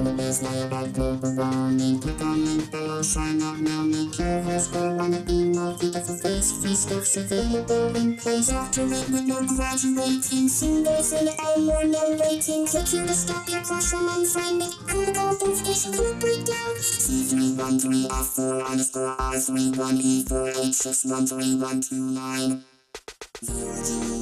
Holidays live at global warming Click on link below, sign up now Make your voice go wanna be more face Free stuff's available in place After it with no graduating in it all more no waiting Click here to stop your crush from unfriend it Cool golden station could break down C313F4 underscore R31E4H61312